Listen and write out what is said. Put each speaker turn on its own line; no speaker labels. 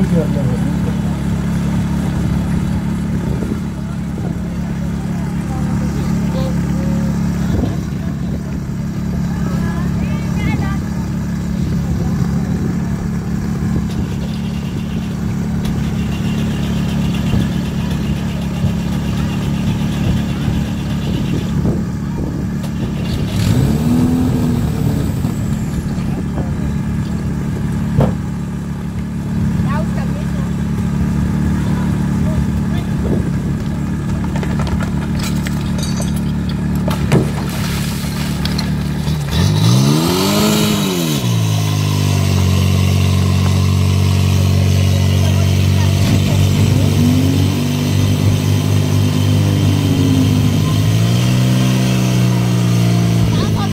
大きやってです